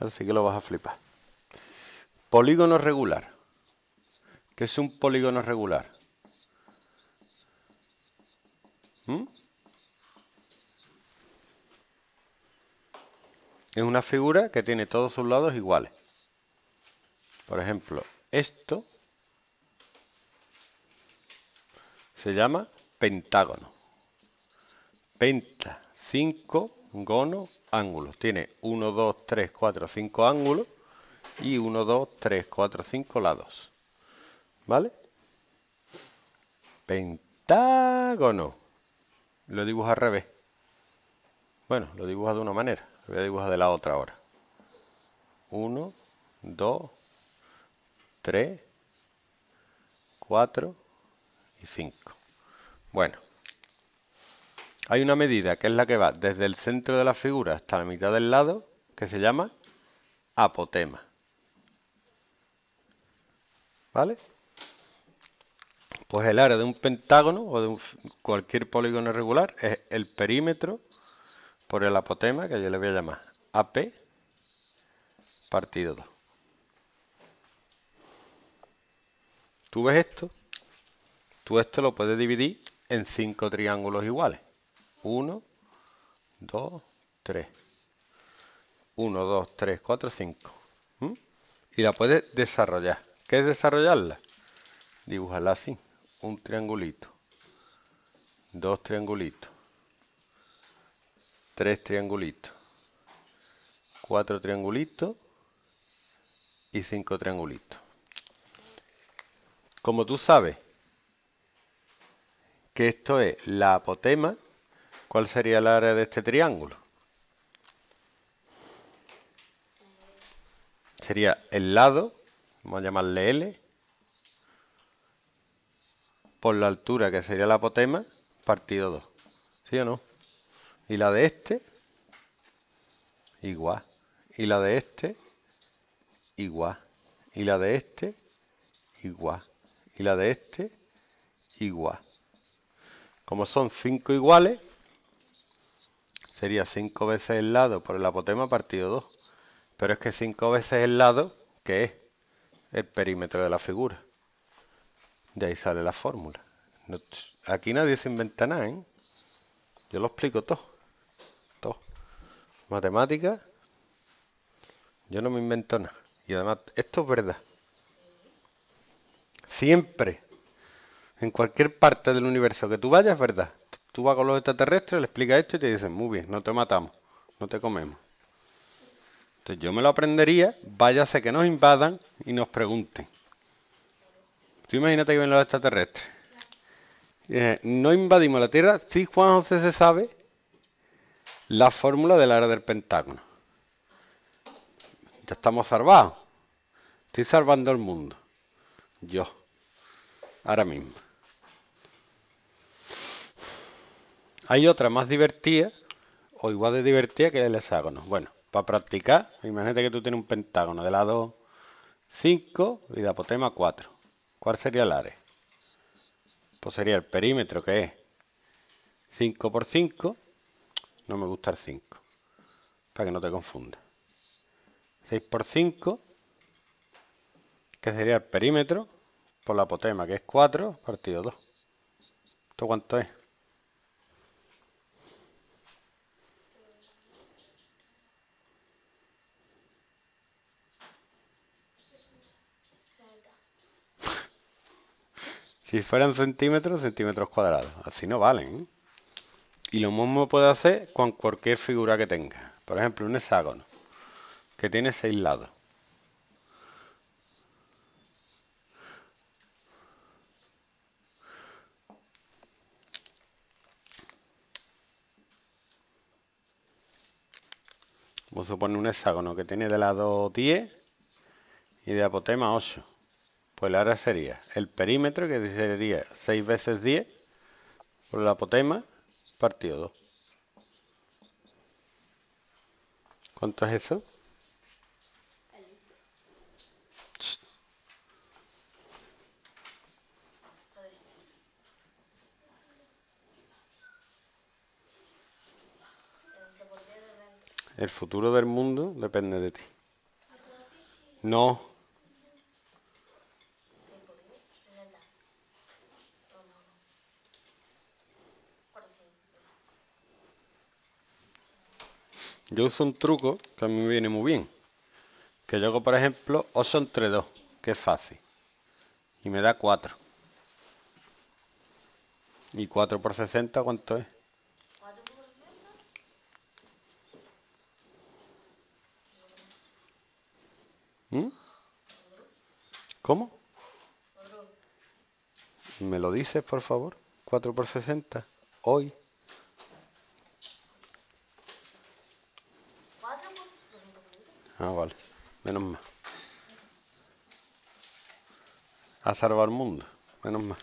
Así que lo vas a flipar. Polígono regular. ¿Qué es un polígono regular? ¿Mm? Es una figura que tiene todos sus lados iguales. Por ejemplo, esto se llama pentágono. Penta, 5, gono, ángulos. Tiene 1, 2, 3, 4, 5 ángulos y 1, 2, 3, 4, 5 lados. ¿Vale? Pentágono. Lo dibujo al revés. Bueno, lo dibujo de una manera. Lo voy a dibujar de la otra ahora. 1, 2, 3, 4 y 5. Bueno, hay una medida que es la que va desde el centro de la figura hasta la mitad del lado, que se llama apotema. ¿Vale? Pues el área de un pentágono o de cualquier polígono regular es el perímetro por el apotema, que yo le voy a llamar AP partido 2. ¿Tú ves esto? Tú esto lo puedes dividir en cinco triángulos iguales. 1, 2, 3. 1, 2, 3, 4, 5. Y la puedes desarrollar. ¿Qué es desarrollarla? Dibujarla así. Un triangulito. Dos triangulitos tres triangulitos, cuatro triangulitos y cinco triangulitos. Como tú sabes que esto es la apotema, ¿cuál sería el área de este triángulo? Sería el lado, vamos a llamarle L, por la altura que sería la apotema, partido 2. ¿Sí o no? Y la de este, igual. Y la de este, igual. Y la de este, igual. Y la de este, igual. Como son 5 iguales, sería 5 veces el lado por el apotema partido 2. Pero es que 5 veces el lado, que es el perímetro de la figura. De ahí sale la fórmula. aquí nadie se inventa nada, ¿eh? Yo lo explico todo. Matemáticas, yo no me invento nada. Y además, esto es verdad. Siempre, en cualquier parte del universo que tú vayas, verdad. Tú vas con los extraterrestres, le explicas esto y te dicen, muy bien, no te matamos, no te comemos. Entonces yo me lo aprendería, váyase que nos invadan y nos pregunten. Tú imagínate que ven los extraterrestres. no invadimos la Tierra, si Juan José se sabe la fórmula del área del pentágono. Ya estamos salvados. Estoy salvando el mundo. Yo. Ahora mismo. Hay otra más divertida, o igual de divertida que el hexágono. Bueno, para practicar, imagínate que tú tienes un pentágono de lado 5 y de apotema 4. ¿Cuál sería el área? Pues sería el perímetro que es 5 por 5 no me gusta el 5. Para que no te confunda. 6 por 5, que sería el perímetro, por la apotema, que es 4, partido 2. ¿Esto cuánto es? Si fueran centímetros, centímetros cuadrados. Así no valen. ¿eh? Y lo mismo puede hacer con cualquier figura que tenga. Por ejemplo, un hexágono, que tiene seis lados. Vamos a poner un hexágono que tiene de lado 10 y de apotema 8. Pues la área sería el perímetro, que sería 6 veces 10 por el apotema partido 2. ¿Cuánto es eso? El futuro del mundo depende de ti. No. Yo uso un truco que a mí me viene muy bien. Que yo hago, por ejemplo, 8 entre 2, que es fácil. Y me da 4. ¿Y 4 por 60 cuánto es? ¿Mm? ¿Cómo? ¿Me lo dices, por favor? 4 por 60. Hoy. Ah, vale. Menos mal. A salvar mundo. Menos mal.